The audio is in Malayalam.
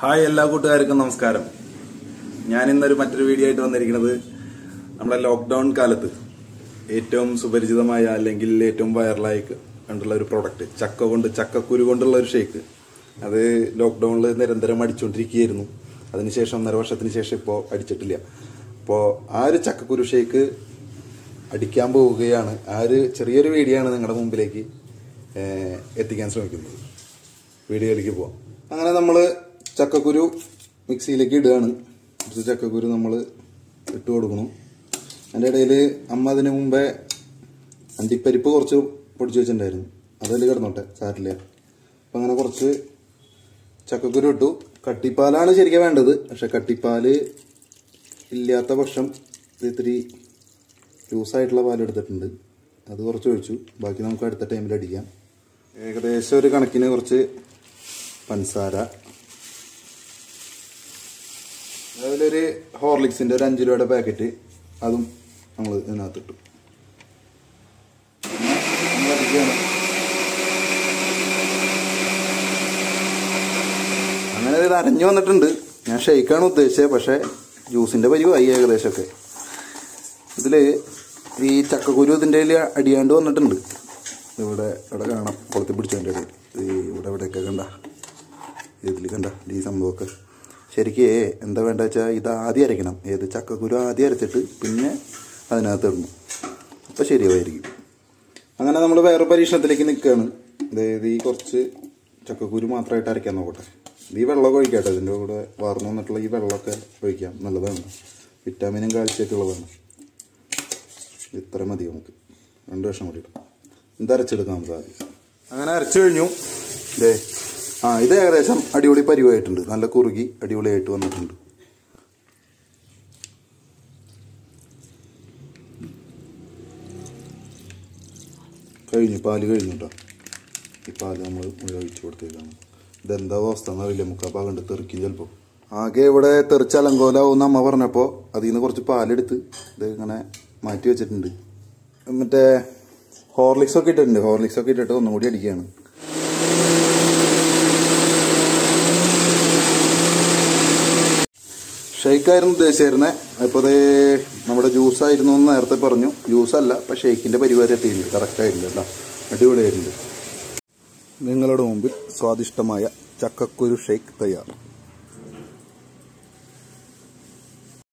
ഹായ് എല്ലാ കൂട്ടുകാർക്കും നമസ്കാരം. ഞാൻ ഇന്നൊരു മറ്റൊരു വീഡിയോ ആയിട്ട് വന്നിരിക്കുന്നത് നമ്മുടെ ലോക്ക്ഡൌൺ കാലത്ത്. ഏറ്റവും സുപരിചിതമായ അല്ലെങ്കിൽ ഏറ്റവും വൈറലായി കണ്ടുള്ള ഒരു പ്രോഡക്റ്റ് ചക്ക കൊണ്ട് ചക്കക്കുരു കൊണ്ടുള്ള ഒരു ഷേക്ക് അത് ലോക്ക്ഡൌണിൽ നിരന്തരം അടിച്ചുകൊണ്ടിരിക്കുകയായിരുന്നു അതിനുശേഷം ഒന്നര വർഷത്തിന് ശേഷം ഇപ്പോൾ അടിച്ചിട്ടില്ല. അപ്പോൾ ആ ഒരു ചക്കക്കുരു ഷേക്ക് അടിക്കാൻ പോവുകയാണ്. ആ ഒരു ചെറിയൊരു വീഡിയോ ആണ് നിങ്ങളുടെ മുമ്പിലേക്ക് എത്തിക്കാൻ ശ്രമിക്കുന്നത്. വീഡിയോയിലേക്ക് പോവാം. അങ്ങനെ നമ്മൾ ചക്കക്കുരു മിക്സിയിലേക്ക് ഇടുകയാണ്. കുറച്ച് ചക്കക്കുരു നമ്മൾ ഇട്ട് കൊടുക്കണം. അതിന്റെ ഇടയിൽ അമ്മ അതിന് മുമ്പേ അണ്ടിപ്പരിപ്പ് കുറച്ച് പൊടിച്ച് വെച്ചിട്ടുണ്ടായിരുന്നു. അതിൽ കിടന്നോട്ടെ സാരില്ല അപ്പം അങ്ങനെ കുറച്ച് ചക്കക്കുരു ഇട്ടു. കട്ടിപ്പാലാണ് ശരിക്കും വേണ്ടത്. പക്ഷെ കട്ടിപ്പാൽ ഇല്ലാത്ത പക്ഷം ഇത് ഇത്തിരി ലൂസായിട്ടുള്ള പാലെടുത്തിട്ടുണ്ട് അത് കുറച്ച് ഒഴിച്ചു. ബാക്കി നമുക്ക് അടുത്ത ടൈമിൽ അടിക്കാം. ഏകദേശം ഒരു കണക്കിന് കുറച്ച് പഞ്ചസാര അതിലൊരു ഹോർലിക്സിന്റെ ഒരു അഞ്ച് രൂപയുടെ പാക്കറ്റ് അതും നമ്മൾ ഇതിനകത്ത് ഇട്ടു അങ്ങനെ ഇത് അരഞ്ഞു വന്നിട്ടുണ്ട്. ഞാൻ ഷെയ്ക്കാണ് ഉദ്ദേശിച്ചത് പക്ഷേ ജ്യൂസിന്റെ പരിവായി ഏകദേശമൊക്കെ. ഇതിൽ ഈ ചക്കക്കുരു ഇതിന്റെ അടിയാണ്ട് വന്നിട്ടുണ്ട്. ഇവിടെ ഇവിടെ കാണാം കൊളുത്തി പിടിച്ചതിന്റെ ഇടയിൽ. ഇവിടെ ഇവിടെയൊക്കെ കണ്ട. ഇതിൽ കണ്ട ഈ സംഭവമൊക്കെ. ശരിക്ക് എന്താ വേണ്ട വെച്ചാൽ ഇത് ആദ്യം അരയ്ക്കണം. ഏത് ചക്കക്കുരു ആദ്യം അരച്ചിട്ട് പിന്നെ അതിനകത്ത് ഇടണം. അപ്പോൾ ശരിയായിരിക്കും അങ്ങനെ നമ്മൾ വേറെ പരീക്ഷണത്തിലേക്ക് നിൽക്കുകയാണ് അതായത് ഈ കുറച്ച് ചക്കക്കുരു മാത്രമായിട്ട് അരയ്ക്കാൻ നോക്കട്ടെ. ഈ വെള്ളമൊക്കെ ഒഴിക്കട്ടെ. ഇതിന്റെ കൂടെ വാർന്നു വന്നിട്ടുള്ള ഈ വെള്ളമൊക്കെ ഒഴിക്കാം. നല്ലതാണ്. വിറ്റാമിനും കാഴ്ചയൊക്കെ ഉള്ളതാണ്. ഇത്ര മതി നമുക്ക്. രണ്ട് വർഷം കൂടി ഇത് അരച്ചെടുക്കാം നമുക്ക് ആദ്യം. അങ്ങനെ അരച്ചു കഴിഞ്ഞു. ദേ ആ ഇത് ഏകദേശം അടിപൊളി പരിവായിട്ടുണ്ട്. നല്ല കുറുകി അടിപൊളിയായിട്ട് വന്നിട്ടുണ്ട്. കഴിഞ്ഞു പാൽ കഴിഞ്ഞു കേട്ടോ ഈ പാൽ നമ്മൾ മുഴുവൻ ഒഴിച്ചു കൊടുത്തേക്കാണ്. ഇതെന്താ അവസ്ഥ എന്നറിയില്ല. നമുക്ക് ആ പാകണ്ട് തെറിക്കും ചിലപ്പോൾ ആകെ ഇവിടെ തെറിച്ച അലങ്കോലാവും അമ്മ പറഞ്ഞപ്പോൾ അതിൽ നിന്ന് കുറച്ച് പാലെടുത്ത് ഇത് ഇങ്ങനെ മാറ്റി വെച്ചിട്ടുണ്ട്. മറ്റേ ഹോർലിക്സൊക്കെ ഇട്ടിട്ടുണ്ട്. ഹോർലിക്സൊക്കെ ഇട്ടിട്ട് ഒന്നും കൂടി അടിക്കുകയാണ്. ഷെയ്ക്കായിരുന്നു ഉദ്ദേശിച്ചിരുന്നത് അപ്പോൾ അതേ നമ്മുടെ ജ്യൂസായിരുന്നു എന്ന് നേരത്തെ പറഞ്ഞു. ജ്യൂസല്ല അല്ല അപ്പം ഷെയ്ക്കിന്റെ പരിപാടി എത്തിയിട്ടുണ്ട് കറക്റ്റ് ആയിട്ടുണ്ട് കേട്ടോ? അടിപൊളിയായിട്ടുണ്ട്. നിങ്ങളുടെ മുമ്പിൽ സ്വാദിഷ്ടമായ ചക്കക്കുരു ഷെയ്ക്ക് തയ്യാർ.